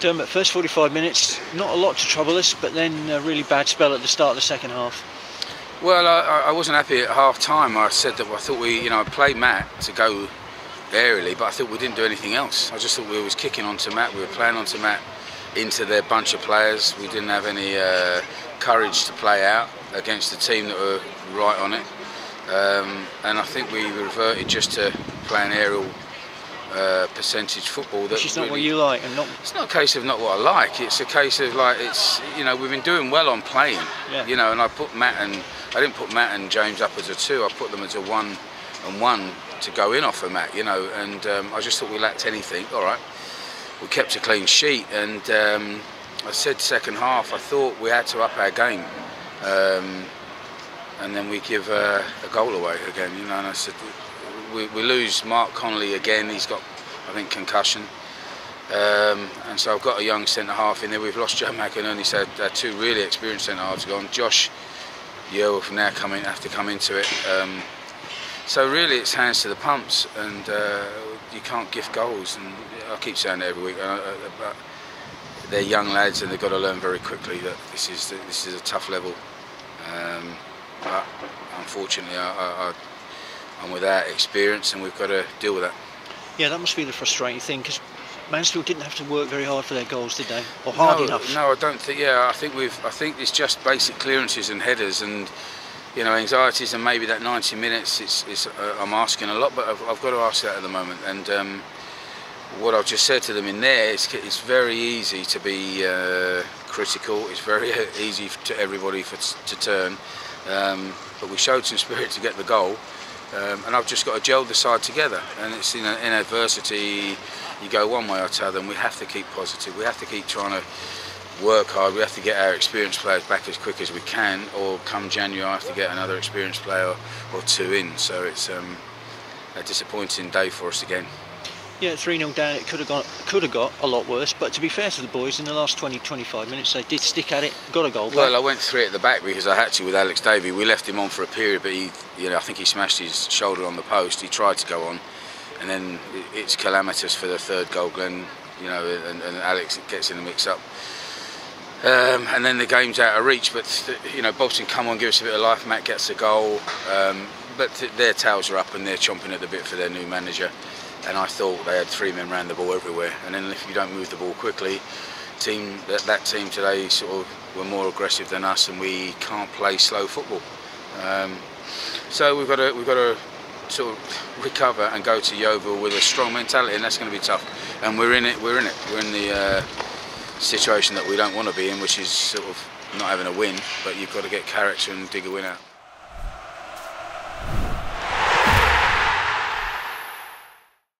Dermot, first 45 minutes, not a lot to trouble us, but then a really bad spell at the start of the second half. Well, I, I wasn't happy at half time. I said that I thought we, you know, I played Matt to go aerially, but I thought we didn't do anything else. I just thought we was kicking onto Matt, we were playing onto Matt into their bunch of players. We didn't have any uh, courage to play out against the team that were right on it. Um, and I think we reverted just to playing aerial uh, percentage football. That Which is really, not what you like, and not. It's not a case of not what I like. It's a case of like it's you know we've been doing well on playing. Yeah. You know, and I put Matt and I didn't put Matt and James up as a two. I put them as a one and one to go in off of Matt. You know, and um, I just thought we lacked anything. All right, we kept a clean sheet, and um, I said second half I thought we had to up our game. Um, and then we give uh, a goal away again, you know. And I said, we, we lose Mark Connolly again. He's got, I think, concussion. Um, and so I've got a young centre half in there. We've lost Joe McNerney, so uh, two really experienced centre halves gone. Josh Yorwerth from now coming have to come into it. Um, so really, it's hands to the pumps, and uh, you can't gift goals. And I keep saying that every week. But they're young lads, and they've got to learn very quickly that this is this is a tough level. Um, but unfortunately, I, I, I'm without experience, and we've got to deal with that. Yeah, that must be the frustrating thing because Mansfield didn't have to work very hard for their goals, did they? Or hard no, enough? No, I don't think. Yeah, I think we've. I think it's just basic clearances and headers, and you know, anxieties, and maybe that 90 minutes. It's. it's uh, I'm asking a lot, but I've, I've, got to ask that at the moment. And um, what I've just said to them in there, it's, it's very easy to be uh, critical. It's very easy to everybody for, to turn. Um, but we showed some spirit to get the goal. Um, and I've just got to gel the side together. And it's in, in adversity, you go one way or the other, and we have to keep positive. We have to keep trying to work hard. We have to get our experienced players back as quick as we can, or come January, I have to get another experienced player or two in. So it's um, a disappointing day for us again. Yeah, 3 0 down, it could have, gone, could have got a lot worse. But to be fair to the boys, in the last 20 25 minutes, they did stick at it, got a goal. Back. Well, I went three at the back because I had to with Alex Davey. We left him on for a period, but he, you know, I think he smashed his shoulder on the post. He tried to go on, and then it's calamitous for the third goal, Glenn. You know, and, and Alex gets in the mix up. Um, and then the game's out of reach, but you know, Bolton come on, give us a bit of life. Matt gets a goal, um, but their tails are up and they're chomping at the bit for their new manager and I thought they had three men around the ball everywhere. And then if you don't move the ball quickly, team that, that team today sort of were more aggressive than us, and we can't play slow football. Um, so we've got to we've got to sort of recover and go to Yeovil with a strong mentality, and that's going to be tough. And we're in it. We're in it. We're in the uh, situation that we don't want to be in, which is sort of not having a win. But you've got to get character and dig a win out.